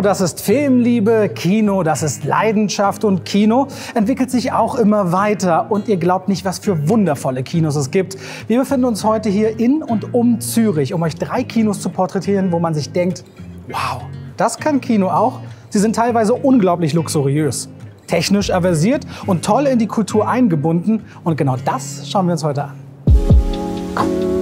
Kino, das ist Filmliebe, Kino, das ist Leidenschaft und Kino entwickelt sich auch immer weiter und ihr glaubt nicht, was für wundervolle Kinos es gibt. Wir befinden uns heute hier in und um Zürich, um euch drei Kinos zu porträtieren, wo man sich denkt, wow, das kann Kino auch. Sie sind teilweise unglaublich luxuriös, technisch aversiert und toll in die Kultur eingebunden und genau das schauen wir uns heute an.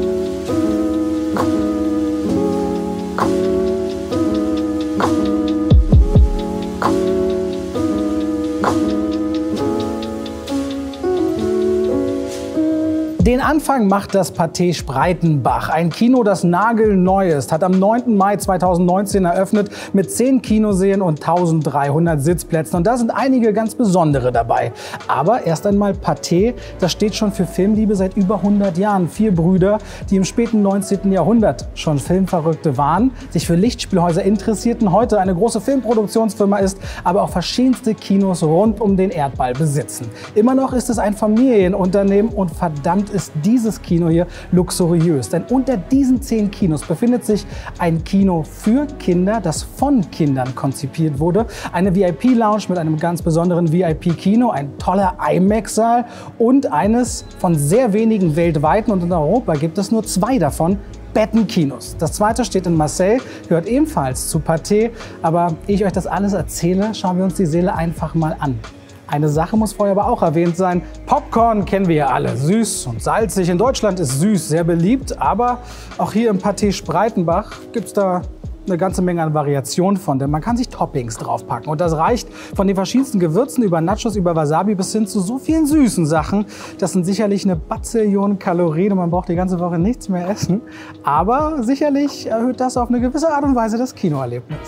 Den Anfang macht das Pathé Spreitenbach, ein Kino, das nagelneu ist, hat am 9. Mai 2019 eröffnet mit 10 Kinosälen und 1300 Sitzplätzen. Und da sind einige ganz besondere dabei. Aber erst einmal Pathé, das steht schon für Filmliebe seit über 100 Jahren. Vier Brüder, die im späten 19. Jahrhundert schon Filmverrückte waren, sich für Lichtspielhäuser interessierten, heute eine große Filmproduktionsfirma ist, aber auch verschiedenste Kinos rund um den Erdball besitzen. Immer noch ist es ein Familienunternehmen und verdammt ist dieses Kino hier luxuriös. Denn unter diesen zehn Kinos befindet sich ein Kino für Kinder, das von Kindern konzipiert wurde. Eine VIP-Lounge mit einem ganz besonderen VIP-Kino, ein toller IMAX-Saal und eines von sehr wenigen weltweiten und in Europa gibt es nur zwei davon, Bettenkinos. Das zweite steht in Marseille, gehört ebenfalls zu Pathé. Aber ehe ich euch das alles erzähle, schauen wir uns die Seele einfach mal an. Eine Sache muss vorher aber auch erwähnt sein. Popcorn kennen wir ja alle. Süß und salzig. In Deutschland ist süß sehr beliebt. Aber auch hier im Pathé Spreitenbach gibt es da eine ganze Menge an Variationen von, denn man kann sich Toppings draufpacken. Und das reicht von den verschiedensten Gewürzen über Nachos, über Wasabi bis hin zu so vielen süßen Sachen. Das sind sicherlich eine Bazillion Kalorien und man braucht die ganze Woche nichts mehr essen. Aber sicherlich erhöht das auf eine gewisse Art und Weise das Kinoerlebnis.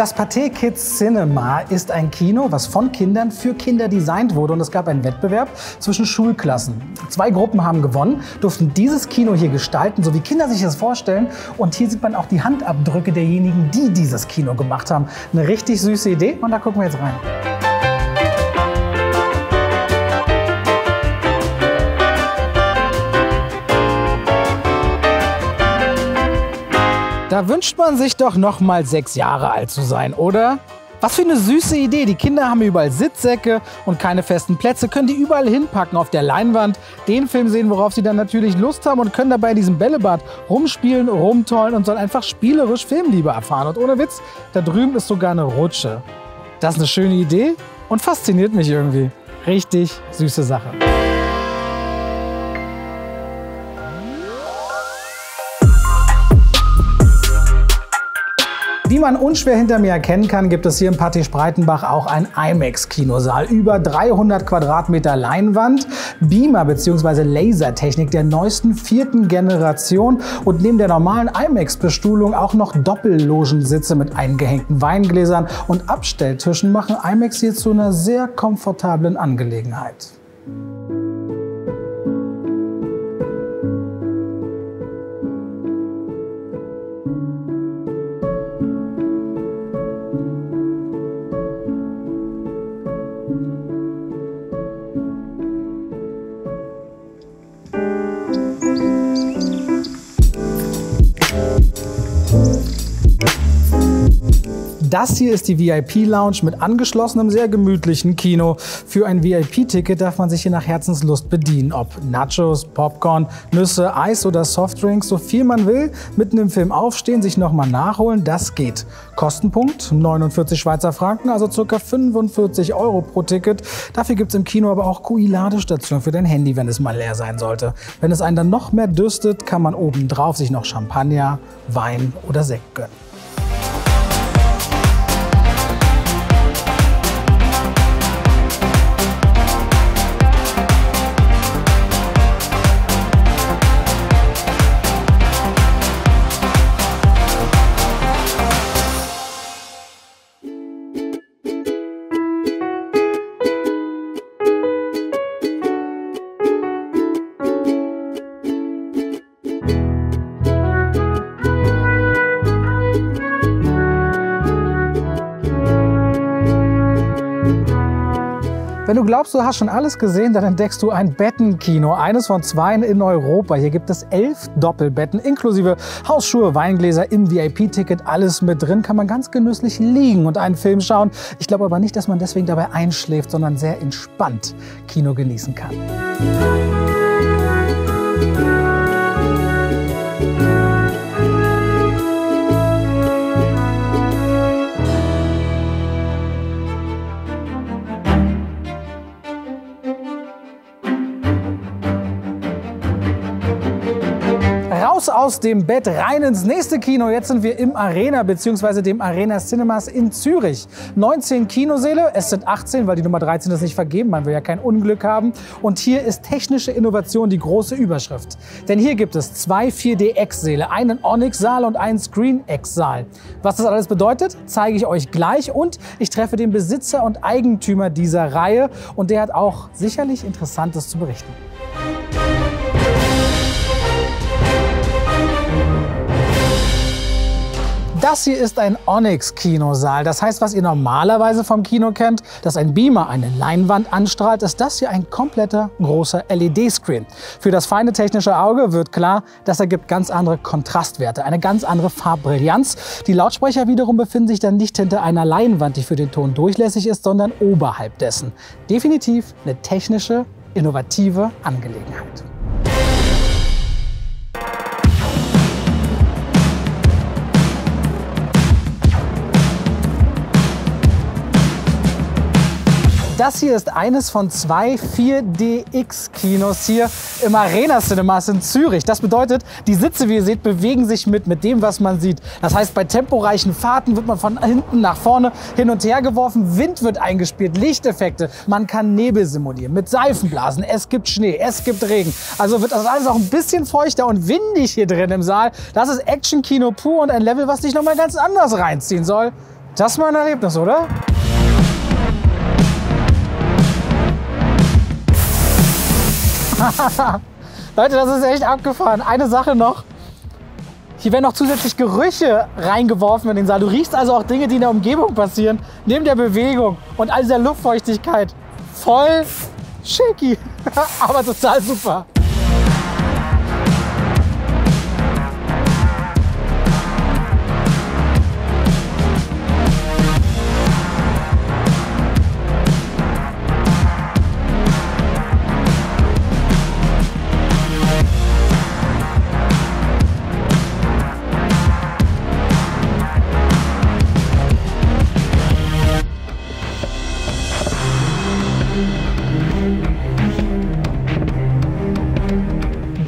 Das Pathé Kids Cinema ist ein Kino, was von Kindern für Kinder designt wurde und es gab einen Wettbewerb zwischen Schulklassen. Zwei Gruppen haben gewonnen, durften dieses Kino hier gestalten, so wie Kinder sich das vorstellen. Und hier sieht man auch die Handabdrücke derjenigen, die dieses Kino gemacht haben. Eine richtig süße Idee und da gucken wir jetzt rein. Da wünscht man sich doch noch mal sechs Jahre alt zu sein, oder? Was für eine süße Idee. Die Kinder haben überall Sitzsäcke und keine festen Plätze, können die überall hinpacken auf der Leinwand, den Film sehen, worauf sie dann natürlich Lust haben und können dabei in diesem Bällebad rumspielen, rumtollen und sollen einfach spielerisch Filmliebe erfahren. Und ohne Witz, da drüben ist sogar eine Rutsche. Das ist eine schöne Idee und fasziniert mich irgendwie. Richtig süße Sache. Man unschwer hinter mir erkennen kann, gibt es hier im Patti Spreitenbach auch ein IMAX-Kinosaal. Über 300 Quadratmeter Leinwand, Beamer bzw. Lasertechnik der neuesten vierten Generation und neben der normalen IMAX-Bestuhlung auch noch Doppellogensitze mit eingehängten Weingläsern und Abstelltischen machen IMAX hier zu einer sehr komfortablen Angelegenheit. Das hier ist die VIP-Lounge mit angeschlossenem, sehr gemütlichen Kino. Für ein VIP-Ticket darf man sich hier nach Herzenslust bedienen. Ob Nachos, Popcorn, Nüsse, Eis oder Softdrinks, so viel man will. Mitten im Film aufstehen, sich nochmal nachholen, das geht. Kostenpunkt 49 Schweizer Franken, also ca. 45 Euro pro Ticket. Dafür gibt es im Kino aber auch QI-Ladestationen für dein Handy, wenn es mal leer sein sollte. Wenn es einen dann noch mehr dürstet, kann man oben drauf sich noch Champagner, Wein oder Sekt gönnen. Glaubst, du hast schon alles gesehen, dann entdeckst du ein Bettenkino, eines von zwei in Europa. Hier gibt es elf Doppelbetten inklusive Hausschuhe, Weingläser im VIP-Ticket, alles mit drin. Kann man ganz genüsslich liegen und einen Film schauen. Ich glaube aber nicht, dass man deswegen dabei einschläft, sondern sehr entspannt Kino genießen kann. Aus dem Bett, rein ins nächste Kino. Jetzt sind wir im Arena bzw. dem Arena Cinemas in Zürich. 19 Kinosäle, es sind 18, weil die Nummer 13 ist nicht vergeben, man will ja kein Unglück haben. Und hier ist technische Innovation die große Überschrift. Denn hier gibt es zwei 4DX-Säle, einen Onyx-Saal und einen Screen-X-Saal. Was das alles bedeutet, zeige ich euch gleich und ich treffe den Besitzer und Eigentümer dieser Reihe und der hat auch sicherlich Interessantes zu berichten. Das hier ist ein Onyx-Kinosaal. Das heißt, was ihr normalerweise vom Kino kennt, dass ein Beamer eine Leinwand anstrahlt, ist das hier ein kompletter großer LED-Screen. Für das feine technische Auge wird klar, das ergibt ganz andere Kontrastwerte, eine ganz andere Farbbrillanz. Die Lautsprecher wiederum befinden sich dann nicht hinter einer Leinwand, die für den Ton durchlässig ist, sondern oberhalb dessen. Definitiv eine technische, innovative Angelegenheit. Das hier ist eines von zwei 4DX-Kinos hier im Arena Cinemas in Zürich. Das bedeutet, die Sitze, wie ihr seht, bewegen sich mit, mit dem, was man sieht. Das heißt, bei temporeichen Fahrten wird man von hinten nach vorne hin und her geworfen, Wind wird eingespielt, Lichteffekte. Man kann Nebel simulieren mit Seifenblasen. Es gibt Schnee, es gibt Regen. Also wird das alles auch ein bisschen feuchter und windig hier drin im Saal. Das ist Action-Kino pur und ein Level, was dich nochmal ganz anders reinziehen soll. Das ist mal ein Erlebnis, oder? Leute, das ist echt abgefahren. Eine Sache noch. Hier werden noch zusätzlich Gerüche reingeworfen in den Saal. Du riechst also auch Dinge, die in der Umgebung passieren, neben der Bewegung und all dieser Luftfeuchtigkeit. Voll shaky, aber total super.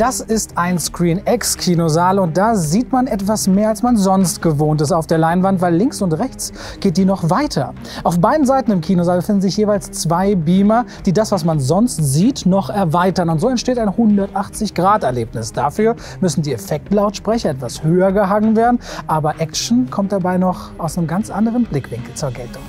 Das ist ein Screen X Kinosaal und da sieht man etwas mehr, als man sonst gewohnt ist auf der Leinwand, weil links und rechts geht die noch weiter. Auf beiden Seiten im Kinosaal befinden sich jeweils zwei Beamer, die das, was man sonst sieht, noch erweitern. Und so entsteht ein 180-Grad-Erlebnis. Dafür müssen die Effektlautsprecher etwas höher gehangen werden, aber Action kommt dabei noch aus einem ganz anderen Blickwinkel zur Geltung.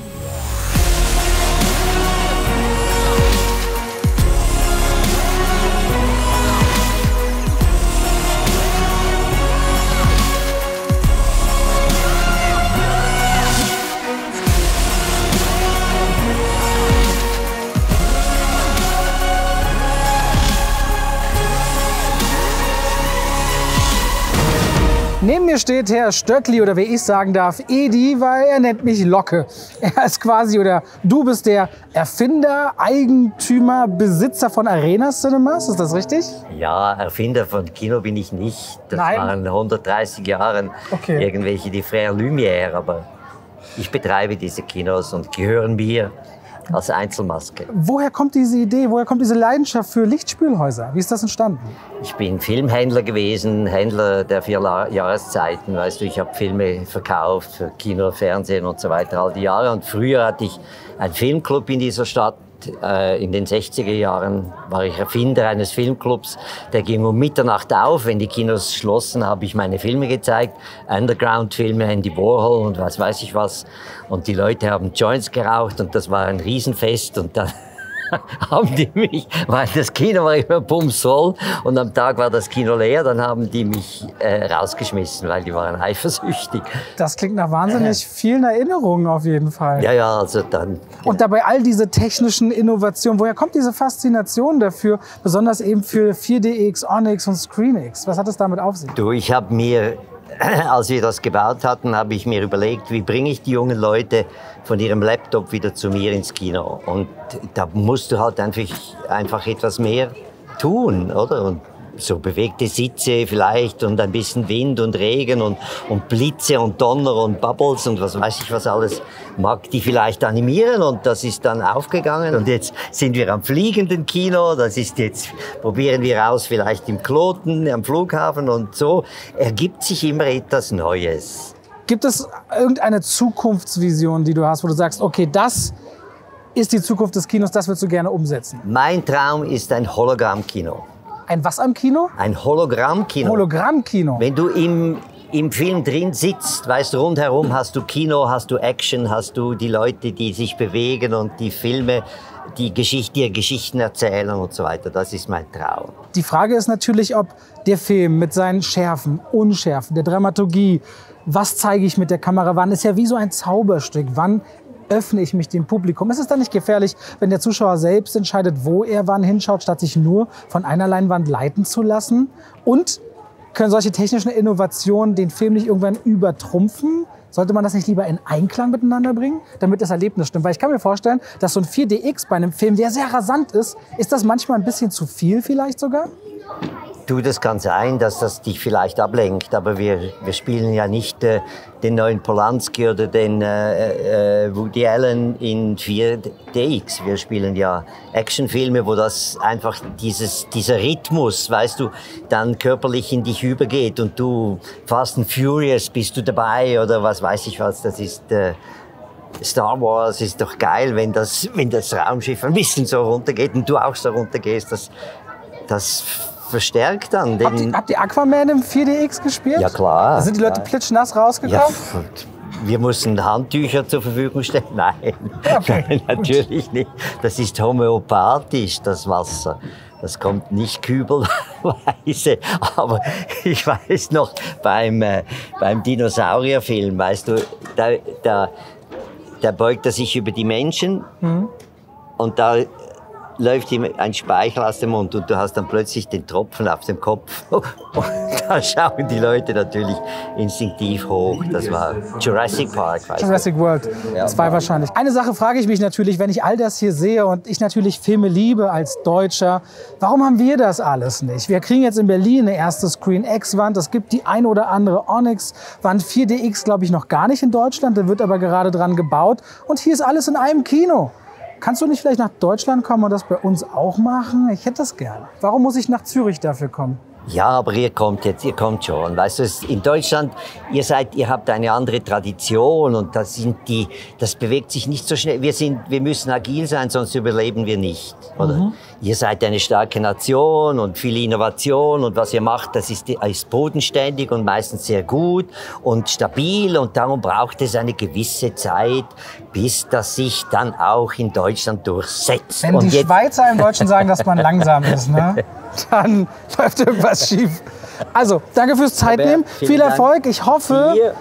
Mir steht Herr Stöckli oder wie ich sagen darf, Edi, weil er nennt mich Locke. Er ist quasi oder du bist der Erfinder, Eigentümer, Besitzer von Arena Cinemas, ist das richtig? Ja, Erfinder von Kino bin ich nicht. Das Nein. waren 130 Jahre Okay. irgendwelche die Frère Lumière, aber ich betreibe diese Kinos und gehören mir als Einzelmaske. Woher kommt diese Idee, woher kommt diese Leidenschaft für Lichtspülhäuser? Wie ist das entstanden? Ich bin Filmhändler gewesen, Händler der vier Jahreszeiten. Weißt du, ich habe Filme verkauft für Kino, Fernsehen und so weiter all die Jahre. Und früher hatte ich einen Filmclub in dieser Stadt. Äh, In den 60er Jahren war ich Erfinder eines Filmclubs. Der ging um Mitternacht auf. Wenn die Kinos schlossen, habe ich meine Filme gezeigt. Underground-Filme, Andy Warhol und was weiß ich was. Und die Leute haben Joints geraucht und das war ein Riesenfest. Und dann haben die mich, weil das Kino war immer bumsvoll und am Tag war das Kino leer, dann haben die mich äh, rausgeschmissen, weil die waren eifersüchtig. Das klingt nach wahnsinnig vielen Erinnerungen auf jeden Fall. Ja, ja, also dann. Und dabei all diese technischen Innovationen, woher kommt diese Faszination dafür, besonders eben für 4DX, Onyx und ScreenX? Was hat es damit auf sich? Du, ich habe mir als wir das gebaut hatten, habe ich mir überlegt, wie bringe ich die jungen Leute von ihrem Laptop wieder zu mir ins Kino. Und da musst du halt einfach, einfach etwas mehr tun, oder? Und so bewegte Sitze vielleicht und ein bisschen Wind und Regen und, und Blitze und Donner und Bubbles und was weiß ich was alles mag die vielleicht animieren und das ist dann aufgegangen und jetzt sind wir am fliegenden Kino, das ist jetzt, probieren wir aus vielleicht im Kloten, am Flughafen und so ergibt sich immer etwas Neues. Gibt es irgendeine Zukunftsvision, die du hast, wo du sagst, okay, das ist die Zukunft des Kinos, das würdest du gerne umsetzen? Mein Traum ist ein Hologrammkino. Ein was am Kino? Ein Hologrammkino. Hologrammkino. Wenn du im, im Film drin sitzt, weißt du, rundherum hast du Kino, hast du Action, hast du die Leute, die sich bewegen und die Filme, die Geschichte, die Geschichten erzählen und so weiter. Das ist mein Traum. Die Frage ist natürlich, ob der Film mit seinen Schärfen, Unschärfen, der Dramaturgie, was zeige ich mit der Kamera, wann ist ja wie so ein Zauberstück, wann öffne ich mich dem Publikum. Ist es dann nicht gefährlich, wenn der Zuschauer selbst entscheidet, wo er wann hinschaut, statt sich nur von einer Leinwand leiten zu lassen? Und können solche technischen Innovationen den Film nicht irgendwann übertrumpfen? Sollte man das nicht lieber in Einklang miteinander bringen, damit das Erlebnis stimmt? Weil ich kann mir vorstellen, dass so ein 4DX bei einem Film, der sehr rasant ist, ist das manchmal ein bisschen zu viel vielleicht sogar? Du, das kann sein, dass das dich vielleicht ablenkt, aber wir, wir spielen ja nicht äh, den neuen Polanski oder den äh, äh, Woody Allen in 4DX. Wir spielen ja Actionfilme, wo das einfach dieses, dieser Rhythmus, weißt du, dann körperlich in dich übergeht und du Fast and Furious bist du dabei oder was weiß ich was, das ist... Äh, Star Wars ist doch geil, wenn das, wenn das Raumschiff ein bisschen so runtergeht und du auch so runtergehst. Das, das verstärkt dann. Habt ihr, habt ihr Aquaman im 4DX gespielt? Ja, klar. Da sind die Leute ja. plitschnass rausgekommen? Ja, wir mussten Handtücher zur Verfügung stellen. Nein, okay, Nein natürlich nicht. Das ist homöopathisch, das Wasser. Das kommt nicht kübelweise. Aber ich weiß noch, beim, äh, beim Dinosaurierfilm, weißt du, da, da, da beugt er sich über die Menschen mhm. und da läuft ihm ein Speichel aus dem Mund und du hast dann plötzlich den Tropfen auf dem Kopf. Und da schauen die Leute natürlich instinktiv hoch. Das war Jurassic Park. Jurassic World 2 ja. wahrscheinlich. Eine Sache frage ich mich natürlich, wenn ich all das hier sehe und ich natürlich Filme liebe als Deutscher, warum haben wir das alles nicht? Wir kriegen jetzt in Berlin eine erste Screen X-Wand. Es gibt die ein oder andere Onyx-Wand. 4DX glaube ich noch gar nicht in Deutschland. Da wird aber gerade dran gebaut. Und hier ist alles in einem Kino. Kannst du nicht vielleicht nach Deutschland kommen und das bei uns auch machen? Ich hätte das gerne. Warum muss ich nach Zürich dafür kommen? Ja, aber ihr kommt jetzt, ihr kommt schon. Weißt du, in Deutschland, ihr seid, ihr habt eine andere Tradition und das sind die, das bewegt sich nicht so schnell. Wir sind, wir müssen agil sein, sonst überleben wir nicht, oder? Mhm. Ihr seid eine starke Nation und viel Innovation und was ihr macht, das ist, ist bodenständig und meistens sehr gut und stabil und darum braucht es eine gewisse Zeit, bis das sich dann auch in Deutschland durchsetzt. Wenn und die Schweizer im Deutschen sagen, dass man langsam ist, ne? dann läuft irgendwas schief. Also, danke fürs Zeitnehmen. Viel Erfolg. Ich hoffe,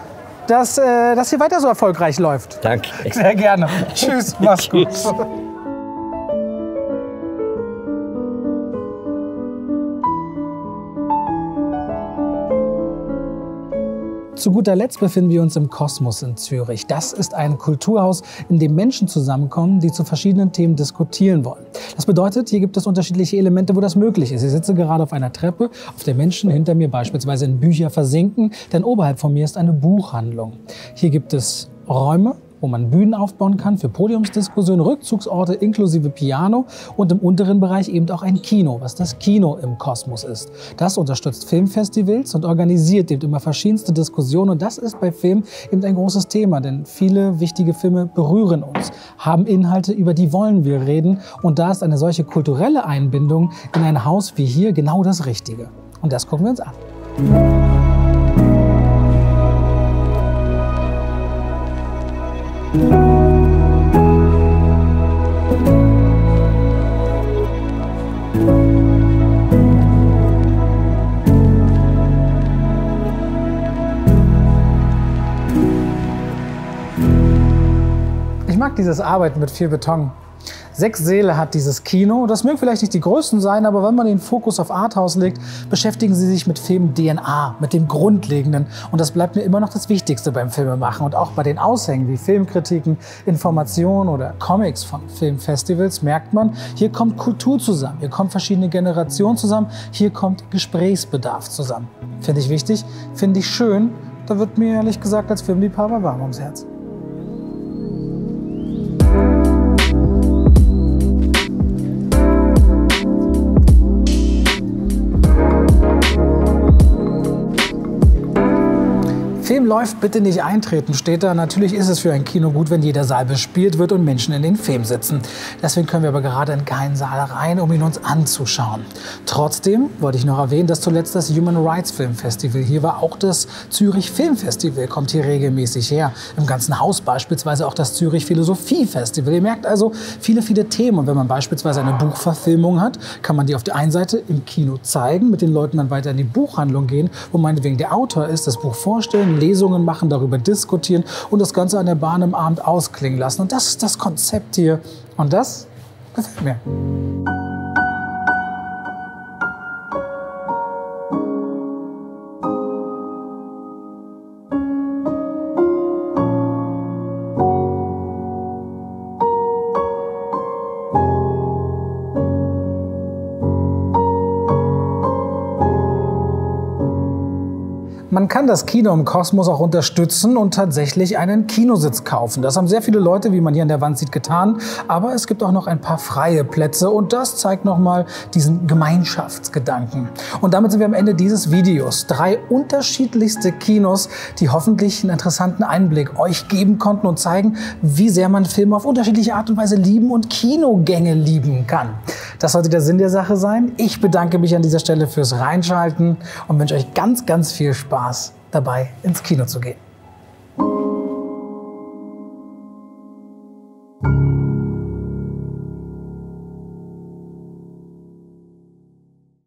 dass, äh, dass hier weiter so erfolgreich läuft. Danke. Sehr gerne. Tschüss. Mach's gut. Zu guter Letzt befinden wir uns im Kosmos in Zürich. Das ist ein Kulturhaus, in dem Menschen zusammenkommen, die zu verschiedenen Themen diskutieren wollen. Das bedeutet, hier gibt es unterschiedliche Elemente, wo das möglich ist. Ich sitze gerade auf einer Treppe, auf der Menschen hinter mir beispielsweise in Bücher versinken, denn oberhalb von mir ist eine Buchhandlung. Hier gibt es Räume, wo man Bühnen aufbauen kann für Podiumsdiskussionen, Rückzugsorte inklusive Piano und im unteren Bereich eben auch ein Kino, was das Kino im Kosmos ist. Das unterstützt Filmfestivals und organisiert eben immer verschiedenste Diskussionen und das ist bei Film eben ein großes Thema, denn viele wichtige Filme berühren uns, haben Inhalte, über die wollen wir reden und da ist eine solche kulturelle Einbindung in ein Haus wie hier genau das Richtige. Und das gucken wir uns an. Dieses Arbeiten mit viel Beton. Sechs Säle hat dieses Kino. Das mögen vielleicht nicht die größten sein, aber wenn man den Fokus auf Arthouse legt, beschäftigen sie sich mit Film-DNA, mit dem Grundlegenden. Und das bleibt mir immer noch das Wichtigste beim Filmemachen. Und auch bei den Aushängen wie Filmkritiken, Informationen oder Comics von Filmfestivals merkt man, hier kommt Kultur zusammen, hier kommen verschiedene Generationen zusammen, hier kommt Gesprächsbedarf zusammen. Finde ich wichtig, finde ich schön. Da wird mir ehrlich gesagt als Filmliebhaber warm ums Herz. Läuft, bitte nicht eintreten, steht da. Natürlich ist es für ein Kino gut, wenn jeder Saal bespielt wird und Menschen in den Film sitzen. Deswegen können wir aber gerade in keinen Saal rein, um ihn uns anzuschauen. Trotzdem wollte ich noch erwähnen, dass zuletzt das Human Rights Film Festival hier war. Auch das Zürich Film Festival kommt hier regelmäßig her. Im ganzen Haus beispielsweise auch das Zürich Philosophie Festival. Ihr merkt also viele, viele Themen. Und wenn man beispielsweise eine Buchverfilmung hat, kann man die auf der einen Seite im Kino zeigen, mit den Leuten dann weiter in die Buchhandlung gehen, wo meinetwegen der Autor ist, das Buch vorstellen, Lesungen machen, darüber diskutieren und das Ganze an der Bahn im Abend ausklingen lassen. Und das ist das Konzept hier. Und das gefällt mir. Kann das Kino im Kosmos auch unterstützen und tatsächlich einen Kinositz kaufen. Das haben sehr viele Leute, wie man hier an der Wand sieht, getan. Aber es gibt auch noch ein paar freie Plätze und das zeigt nochmal diesen Gemeinschaftsgedanken. Und damit sind wir am Ende dieses Videos. Drei unterschiedlichste Kinos, die hoffentlich einen interessanten Einblick euch geben konnten und zeigen, wie sehr man Filme auf unterschiedliche Art und Weise lieben und Kinogänge lieben kann. Das sollte der Sinn der Sache sein. Ich bedanke mich an dieser Stelle fürs Reinschalten und wünsche euch ganz, ganz viel Spaß dabei, ins Kino zu gehen.